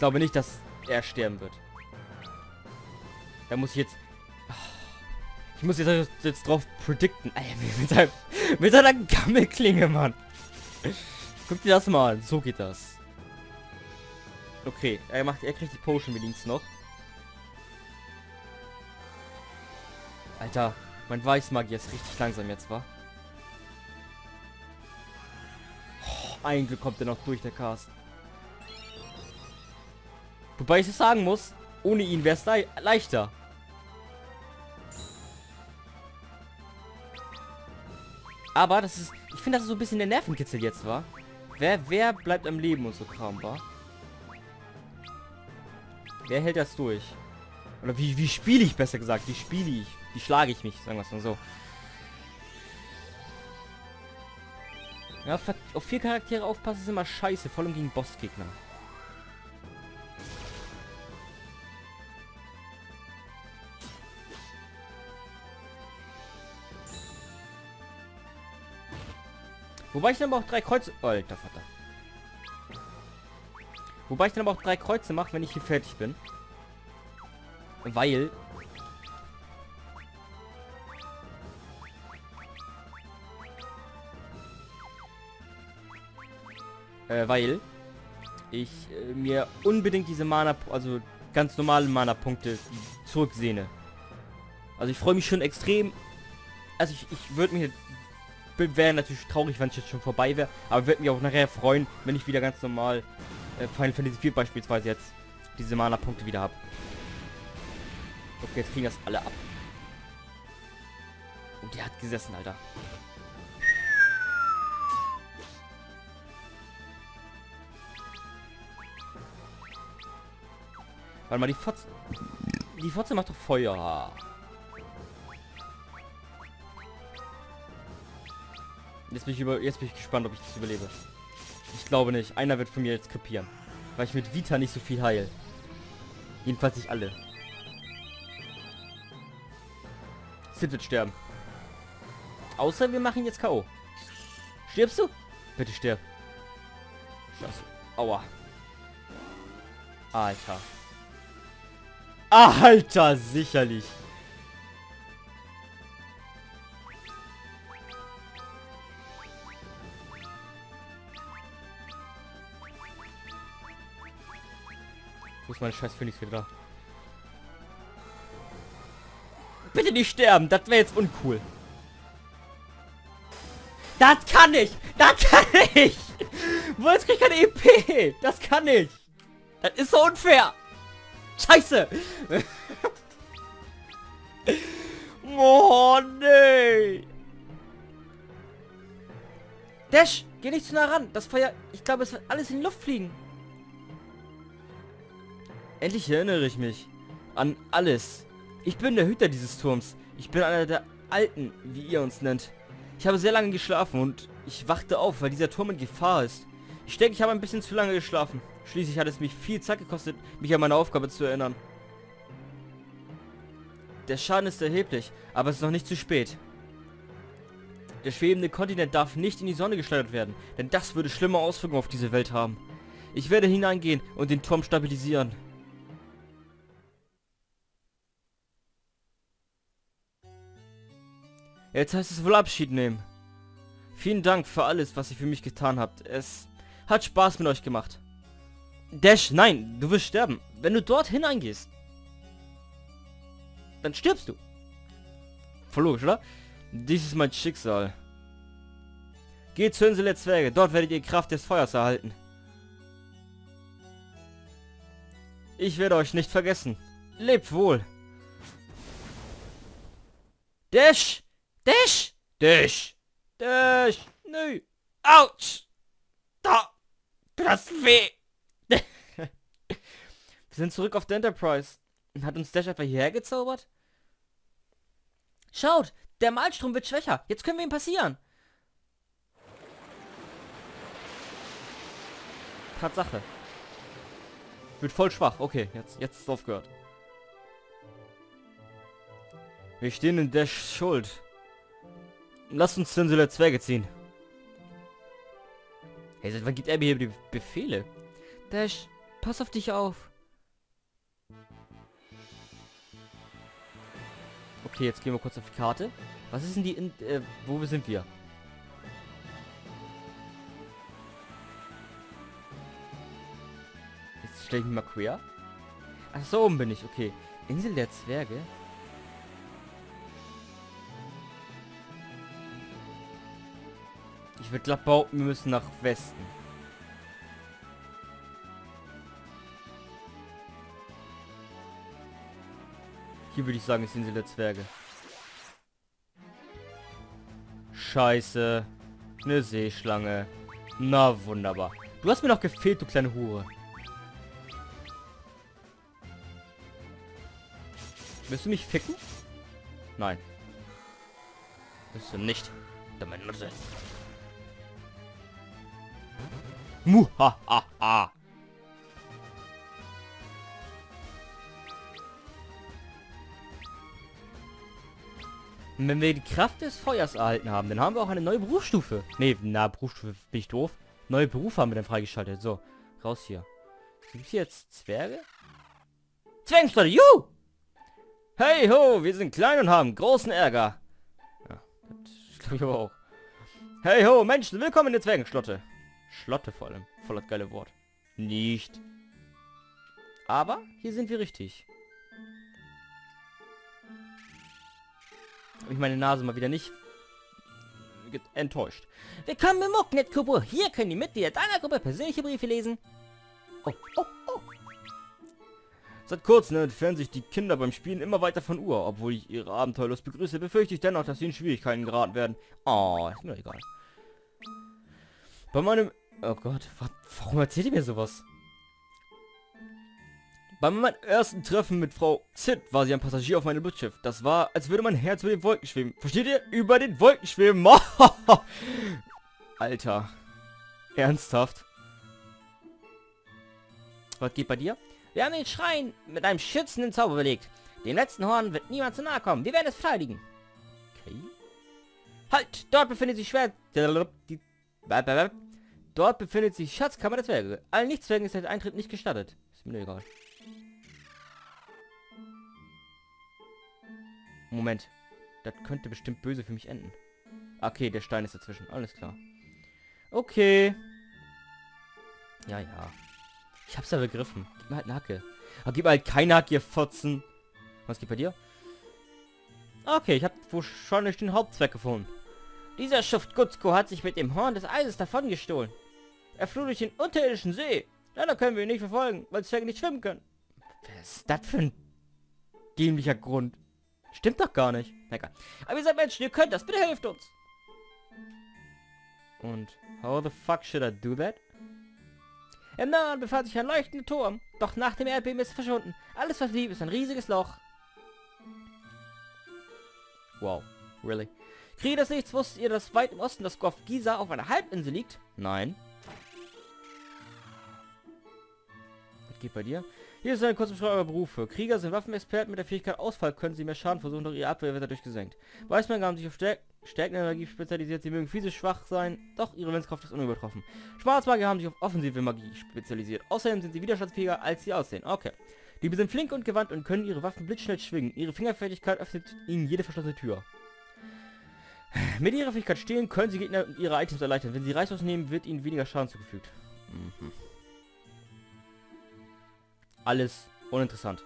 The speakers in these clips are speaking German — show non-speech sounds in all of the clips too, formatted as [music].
glaube nicht, dass er sterben wird. Da muss ich jetzt... Ich muss jetzt, jetzt drauf predikten. [laughs] Mit, seinem, mit seiner Gammelklinge, Mann. Guck dir das mal an. So geht das. Okay, er macht, er kriegt die Potion wenigstens noch. Alter, mein Weißmagier ist richtig langsam jetzt, war. Oh, ein Glück kommt er noch durch, der Cast. Wobei ich es sagen muss, ohne ihn wäre es le leichter. Aber das ist, ich finde, das ist so ein bisschen der Nervenkitzel jetzt, war. Wer, wer bleibt am Leben und so Kram, war? Wer hält das durch? Oder wie, wie spiele ich, besser gesagt? Wie spiele ich? Wie schlage ich mich, sagen wir es mal so. Ja, auf vier Charaktere aufpassen ist immer scheiße, vor allem gegen Bossgegner. Wobei ich dann aber auch drei Kreuze... Oh, alter Vater. Wobei ich dann aber auch drei Kreuze mache, wenn ich hier fertig bin. Weil... Äh, weil ich äh, mir unbedingt diese Mana, also ganz normale Mana-Punkte zurücksehne. Also ich freue mich schon extrem. Also ich, ich würde mich wäre natürlich traurig, wenn es jetzt schon vorbei wäre. Aber würde mich auch nachher freuen, wenn ich wieder ganz normal äh, Final Fantasy 4 beispielsweise jetzt diese Mana-Punkte wieder habe. Okay, jetzt kriegen das alle ab. Und oh, der hat gesessen, Alter. Warte mal, die Fotze... Die Fotze macht doch Feuer. Jetzt bin ich über, jetzt bin ich gespannt, ob ich das überlebe. Ich glaube nicht. Einer wird von mir jetzt krepieren. Weil ich mit Vita nicht so viel heil. Jedenfalls nicht alle. Sid wird sterben. Außer wir machen jetzt K.O. Stirbst du? Bitte stirb. Scheiße. Aua. Alter. Alter, sicherlich. Wo ist meine scheiß Phoenix wieder? Bitte nicht sterben, das wäre jetzt uncool. Das kann ich! Das kann ich! Wo jetzt krieg ich keine EP? Das kann ich! Das ist so unfair! Scheiße! [laughs] oh, nee! Dash, geh nicht zu nah ran. Das Feuer, ich glaube, es wird alles in die Luft fliegen. Endlich erinnere ich mich an alles. Ich bin der Hüter dieses Turms. Ich bin einer der Alten, wie ihr uns nennt. Ich habe sehr lange geschlafen und ich wachte auf, weil dieser Turm in Gefahr ist. Ich denke, ich habe ein bisschen zu lange geschlafen. Schließlich hat es mich viel Zeit gekostet, mich an meine Aufgabe zu erinnern. Der Schaden ist erheblich, aber es ist noch nicht zu spät. Der schwebende Kontinent darf nicht in die Sonne geschleudert werden, denn das würde schlimme Auswirkungen auf diese Welt haben. Ich werde hineingehen und den Turm stabilisieren. Jetzt heißt es wohl Abschied nehmen. Vielen Dank für alles, was ihr für mich getan habt. Es hat Spaß mit euch gemacht. Dash, nein, du wirst sterben. Wenn du dort hineingehst, dann stirbst du. Voll logisch, oder? Dies ist mein Schicksal. Geht zur Insel der Zwerge. Dort werdet ihr Kraft des Feuers erhalten. Ich werde euch nicht vergessen. Lebt wohl. Dash! Dash! Dash! Dash! Nö! Autsch! Da! Das weh! [laughs] Wir sind zurück auf der Enterprise. Hat uns Dash einfach hierher gezaubert? Schaut! Der Malstrom wird schwächer. Jetzt können wir ihm passieren. Tatsache. Wird voll schwach. Okay, jetzt, jetzt ist es aufgehört. Wir stehen in Dash Schuld. Lass uns Insel der Zwerge ziehen. Hey, seit wann gibt er mir hier die Befehle? Dash, Pass auf dich auf. Okay, jetzt gehen wir kurz auf die Karte. Was ist denn die... In äh, wo sind wir? Jetzt stelle ich mich mal quer. Ach so, oben bin ich. Okay. Insel der Zwerge? Ich würde glatt wir müssen nach Westen. Hier würde ich sagen, ist Insel der Zwerge. Scheiße. Eine Seeschlange. Na, wunderbar. Du hast mir noch gefehlt, du kleine Hure. Willst du mich ficken? Nein. Willst du nicht. Dumme Nutte. Muhahaha. Wenn wir die Kraft des Feuers erhalten haben, dann haben wir auch eine neue Berufsstufe. Ne, na, Berufsstufe bin ich doof. Neue Berufe haben wir dann freigeschaltet. So, raus hier. Sind hier jetzt Zwerge? Zwergenstadt, juhu! Hey ho, wir sind klein und haben großen Ärger. Ja, das glaube ich aber auch. Hey ho, Menschen, willkommen in der Zwergenschlotte. Schlotte vor allem. Voll das geile Wort. Nicht. Aber hier sind wir richtig. Habe ich meine Nase mal wieder nicht enttäuscht. Willkommen im Mocknet-Kubo. Hier können die Mitglieder deiner Gruppe persönliche Briefe lesen. Oh, oh, oh. Seit kurzem entfernen sich die Kinder beim Spielen immer weiter von Uhr. Obwohl ich ihre Abenteuerlos begrüße, befürchte ich dennoch, dass sie in Schwierigkeiten geraten werden. Oh, ist mir egal. Bei meinem... Oh Gott, warum erzählt ihr mir sowas? Bei meinem ersten Treffen mit Frau Sid war sie ein Passagier auf meinem Luftschiff. Das war, als würde mein Herz über den Wolken schweben. Versteht ihr? Über den Wolken schweben. [laughs] Alter. Ernsthaft? Was geht bei dir? Wir haben den Schrein mit einem schützenden Zauber belegt. Dem letzten Horn wird niemand zu nahe kommen. Wir werden es verteidigen. Okay. Halt! Dort befindet sich Schwert... Dort befindet sich Schatzkammer der Zwerge. Allen Nichtzwergen ist der Eintritt nicht gestattet. Ist mir egal. Moment. Das könnte bestimmt böse für mich enden. Okay, der Stein ist dazwischen. Alles klar. Okay. Ja, ja. Ich hab's ja begriffen. Gib mir halt eine Hacke. Aber gib mir halt keine Hacke, ihr Fotzen. Was geht bei dir? Okay, ich habe wahrscheinlich den Hauptzweck gefunden. Dieser Schuft Gutzko hat sich mit dem Horn des Eises davon gestohlen. Er floh durch den unterirdischen See. Leider können wir ihn nicht verfolgen, weil Zwerge nicht schwimmen können. Was ist das für ein dämlicher Grund? Stimmt doch gar nicht. Egal. Aber ihr seid Menschen, ihr könnt das. Bitte helft uns. Und how the fuck should I do that? Im Nahen befand sich ein leuchtender Turm. Doch nach dem Erdbeben ist er verschwunden. Alles, was lieb ist ein riesiges Loch. Wow. Really? Kriege des Nichts, wusstet ihr, dass weit im Osten das Dorf Giza auf einer Halbinsel liegt? Nein. Was geht bei dir? Hier ist eine kurze Beschreibung eurer Berufe. Krieger sind Waffenexperten mit der Fähigkeit Ausfall, können sie mehr Schaden versuchen, doch ihre Abwehr wird dadurch gesenkt. Weißmänner haben sich auf Stärk stärkende Energie spezialisiert, sie mögen physisch schwach sein, doch ihre Willenskraft ist unübertroffen. Schwarzmagier haben sich auf offensive Magie spezialisiert. Außerdem sind sie widerstandsfähiger, als sie aussehen. Okay. Die sind flink und gewandt und können ihre Waffen blitzschnell schwingen. Ihre Fingerfertigkeit öffnet ihnen jede verschlossene Tür. Mit ihrer Fähigkeit stehlen können sie Gegner ihre Items erleichtern. Wenn sie Reißaus nehmen, wird ihnen weniger Schaden zugefügt. Mhm. Alles uninteressant.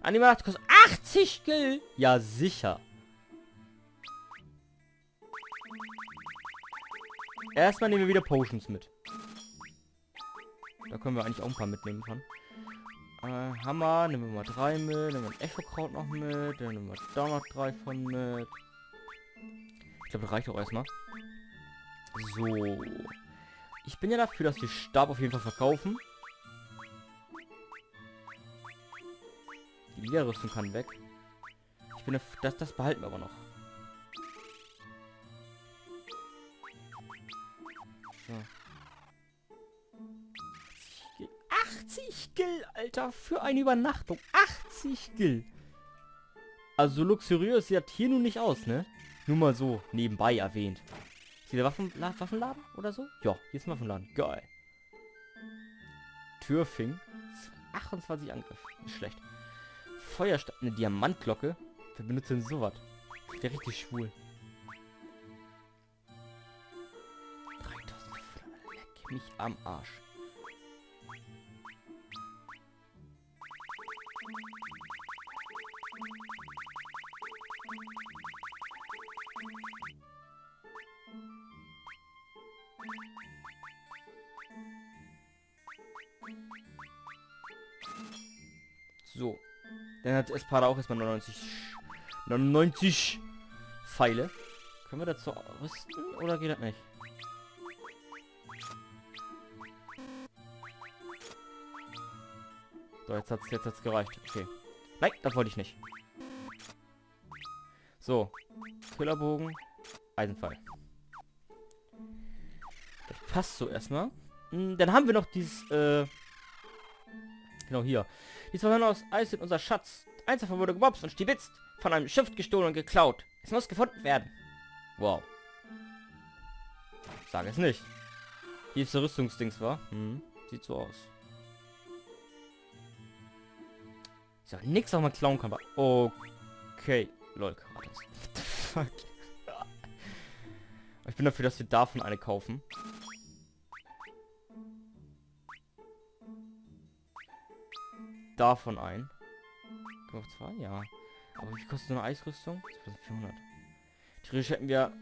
Animat kostet 80 Gil. Ja, sicher. Erstmal nehmen wir wieder Potions mit. Da können wir eigentlich auch ein paar mitnehmen kann. Äh, Hammer, nehmen wir mal drei mit, nehmen wir ein Echo-Kraut noch mit, dann nehmen wir da noch drei von mit. Glaube, das reicht auch erstmal. So. Ich bin ja dafür, dass wir Stab auf jeden Fall verkaufen. Die Widerrüstung kann weg. Ich bin das, das behalten wir aber noch. So. 80 Gil, Alter, für eine Übernachtung. 80 Gil. Also so luxuriös sieht hier nun nicht aus, ne? Nur mal so nebenbei erwähnt. Ist hier der Waffen Waffenladen oder so? Ja, hier ist ein Waffenladen. Geil. Türfing. 28 Angriff. Nicht schlecht. Feuerstab. Eine Diamantglocke. Wer benutzt denn sowas? Der richtig schwul. 3000 Leck mich am Arsch. So. Dann hat Espada auch erstmal 99. 99 Pfeile. Können wir dazu rüsten oder geht das nicht? So, jetzt hat's, jetzt hat's gereicht. Okay. Nein, das wollte ich nicht. So. Killerbogen. Eisenpfeil. Das passt so erstmal. Hm, dann haben wir noch dieses, äh... Genau hier. Die zwei Hörner aus Eis sind unser Schatz. Eins davon wurde gemobst und stibitzt. Von einem Schiff gestohlen und geklaut. Es muss gefunden werden. Wow. Sag es nicht. Hier ist der Rüstungsdings, war. Hm. Sieht so aus. Ist ja nix, was man klauen kann. Okay. Lol, gratis. [laughs] Fuck. Ich bin dafür, dass wir davon eine kaufen. Davon ein. Auf zwei? Ja. Aber wie kostet so eine Eisrüstung? 2400. Theoretisch hätten wir...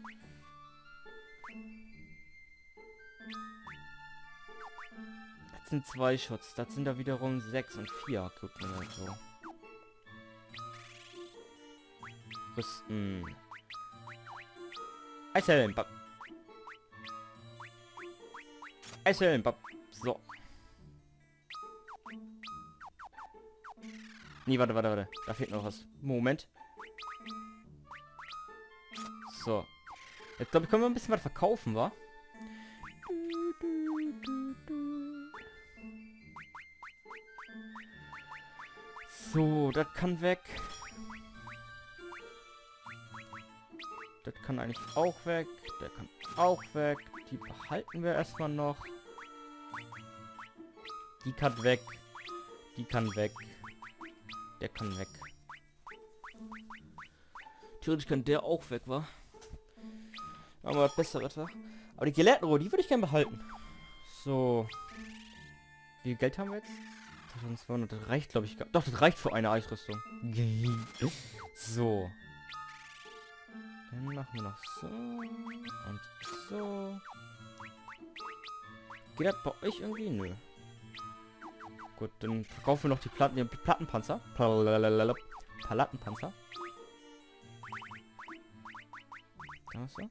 Das sind zwei Schutz. Das sind da wiederum sechs und vier. Guckt man so. Rüsten. Eishelm. Eishelm. Nee, warte, warte, warte. Da fehlt noch was. Moment. So. Jetzt glaube ich, können wir ein bisschen was verkaufen, wa? So, das kann weg. Das kann eigentlich auch weg. Der kann auch weg. Die behalten wir erstmal noch. Die kann weg. Die kann weg. Der kann weg. Theoretisch kann der auch weg, war. Aber was Besseres war. Aber die Gelehrtenrohr, die würde ich gerne behalten. So. Wie viel Geld haben wir jetzt? 1200, das reicht, glaube ich. Doch, das reicht für eine Eisrüstung. so. Dann machen wir noch so. Und so. Geht das bei euch irgendwie? Nö. Gut, dann verkaufen wir noch die Platten, die Plattenpanzer. Palattenpanzer. Da so.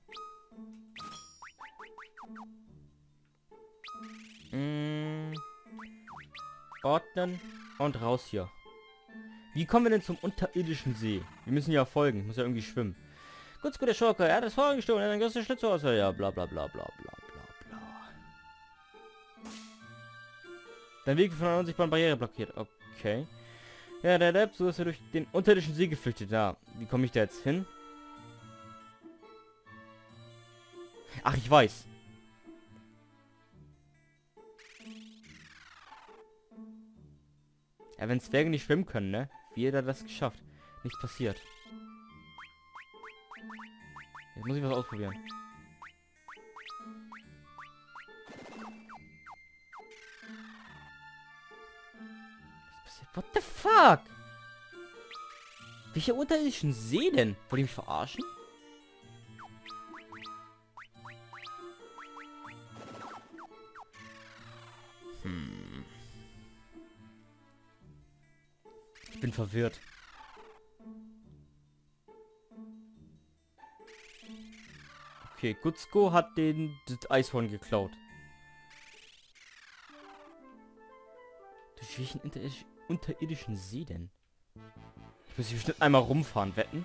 Mm. Ordnen und raus hier. Wie kommen wir denn zum unterirdischen See? Wir müssen ja folgen. Ich muss ja irgendwie schwimmen. Gut, gut, der Schurke. Er hat das Feuer gestohlen. Er hat einen Schlitz aus. Ja, bla bla bla bla bla. Dein Weg von einer unsichtbaren Barriere blockiert. Okay. Ja, der Depp, so ist er durch den unterirdischen See geflüchtet. Ja, wie komme ich da jetzt hin? Ach, ich weiß. Ja, wenn Zwerge nicht schwimmen können, ne? Wie hat er das geschafft? Nichts passiert. Jetzt muss ich was ausprobieren. Fuck? Welche unterirdischen See denn? Wollt ihr mich verarschen? Hm. Ich bin verwirrt. Okay, Gutzko hat den das Eishorn geklaut. Durch welchen unterirdischen See denn? Ich muss hier bestimmt einmal rumfahren, wetten?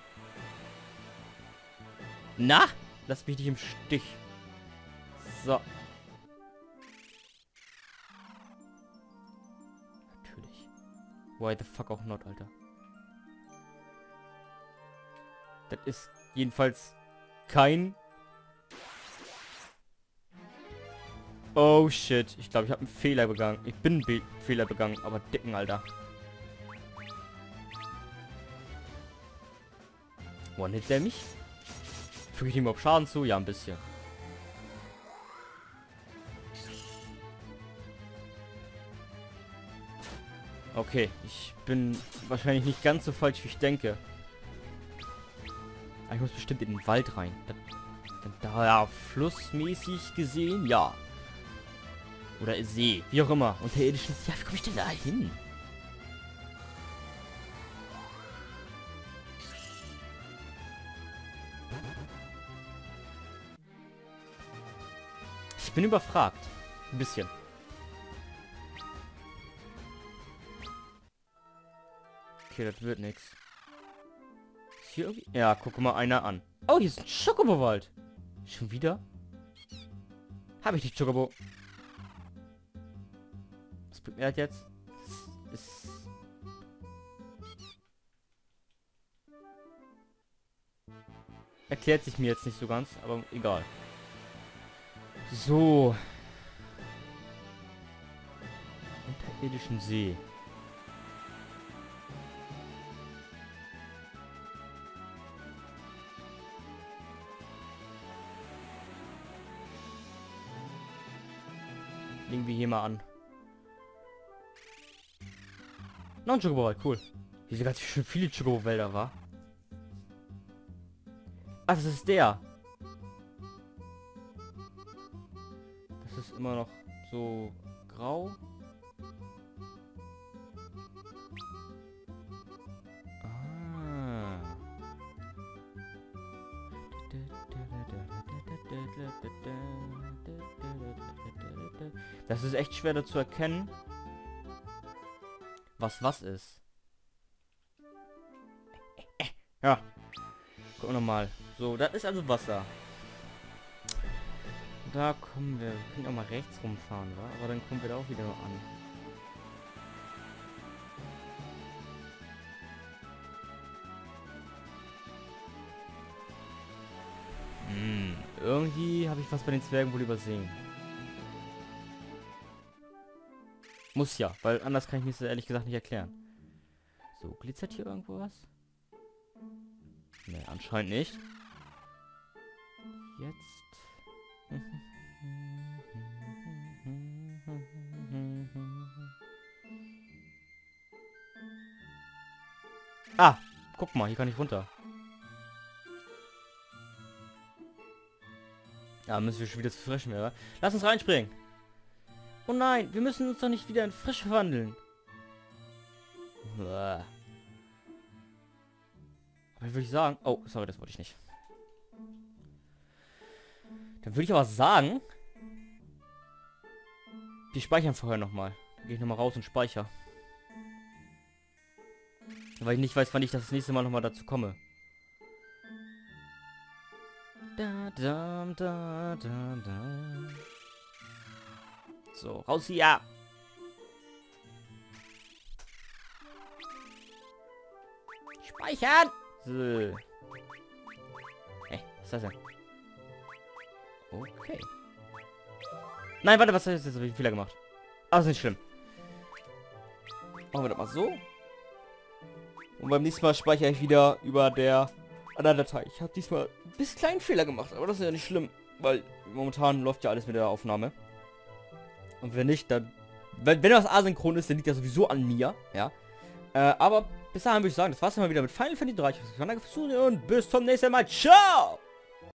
Na? Lass mich nicht im Stich. So. Natürlich. Why the fuck auch not, Alter. Das ist jedenfalls kein Oh shit. Ich glaube, ich habe einen Fehler begangen. Ich bin einen Be Fehler begangen, aber dicken, Alter. One-Hit der mich? Füge ich ihm überhaupt Schaden zu? Ja, ein bisschen. Okay, ich bin wahrscheinlich nicht ganz so falsch, wie ich denke. Aber ich muss bestimmt in den Wald rein. Da, da ja, flussmäßig gesehen, ja. Oder See, wie auch immer. Unterirdischen Ja, wie komme ich denn da hin? Ich bin überfragt. Ein bisschen. Okay, das wird nichts. Hier irgendwie? Ja, guck mal einer an. Oh, hier ist ein Schokobowald. Schon wieder? Habe ich die Chocobo? Was bringt mir das jetzt? Das. Erklärt sich mir jetzt nicht so ganz, aber egal. So. Unterirdischen See. Legen wir hier mal an. Noch ein Chocobo, cool. Wie ganz schön viele Chocobo-Wälder war. Ach, das ist der. Das ist immer noch so grau. Ah. Das ist echt schwer zu erkennen, was was ist. Ja. Gucken wir mal. So, das ist also Wasser. Da kommen wir. Wir können auch mal rechts rumfahren, wa? Aber dann kommen wir da auch wieder an. Hm, irgendwie habe ich was bei den Zwergen wohl übersehen. Muss ja, weil anders kann ich mir das ehrlich gesagt nicht erklären. So, glitzert hier irgendwo was? Ne, anscheinend nicht. Jetzt. [laughs] Ah, guck mal, hier kann ich runter. Ja, müssen wir schon wieder zu frisch mehr. Lass uns reinspringen. Oh nein, wir müssen uns doch nicht wieder in frisch verwandeln. Aber würde ich sagen... Oh, sorry, das wollte ich nicht. Dann würde ich aber sagen... Wir speichern vorher nochmal. Dann gehe ich nochmal raus und speichere. Weil ich nicht weiß, wann ich das nächste Mal nochmal dazu komme. Da, da, da, da, da. So, raus hier. Speichern. So. Hey, was ist das denn? Okay. Nein, warte, was ist jetzt? Habe ich Fehler gemacht. Aber ist nicht schlimm. Machen wir das mal so. Und beim nächsten Mal speichere ich wieder über der anderen Datei. Ich habe diesmal ein bisschen kleinen Fehler gemacht, aber das ist ja nicht schlimm, weil momentan läuft ja alles mit der Aufnahme. Und wenn nicht, dann... Wenn, wenn das asynchron ist, dann liegt das sowieso an mir, ja. Äh, aber bis dahin würde ich sagen, das war's mal wieder mit Final Fantasy 3. Danke fürs Zuhören und bis zum nächsten Mal. Ciao!